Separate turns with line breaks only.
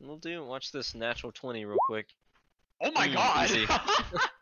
we'll do. Watch this natural twenty real quick.
Oh my
Mm,
god!